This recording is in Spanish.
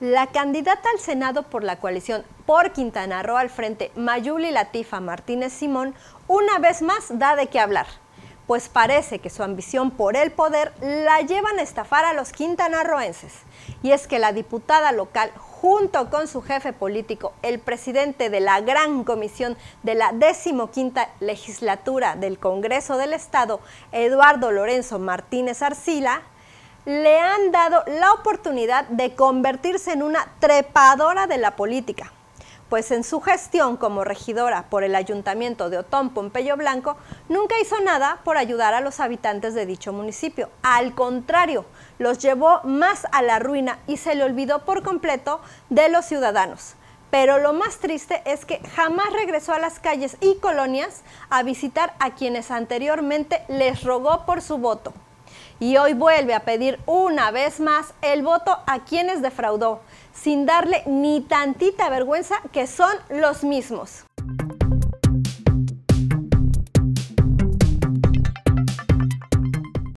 La candidata al Senado por la coalición por Quintana Roo al frente, Mayuli Latifa Martínez Simón, una vez más da de qué hablar, pues parece que su ambición por el poder la llevan a estafar a los quintanarroenses. Y es que la diputada local, junto con su jefe político, el presidente de la Gran Comisión de la decimoquinta legislatura del Congreso del Estado, Eduardo Lorenzo Martínez Arcila, le han dado la oportunidad de convertirse en una trepadora de la política, pues en su gestión como regidora por el ayuntamiento de Otón Pompeyo Blanco nunca hizo nada por ayudar a los habitantes de dicho municipio. Al contrario, los llevó más a la ruina y se le olvidó por completo de los ciudadanos. Pero lo más triste es que jamás regresó a las calles y colonias a visitar a quienes anteriormente les rogó por su voto y hoy vuelve a pedir una vez más el voto a quienes defraudó, sin darle ni tantita vergüenza que son los mismos.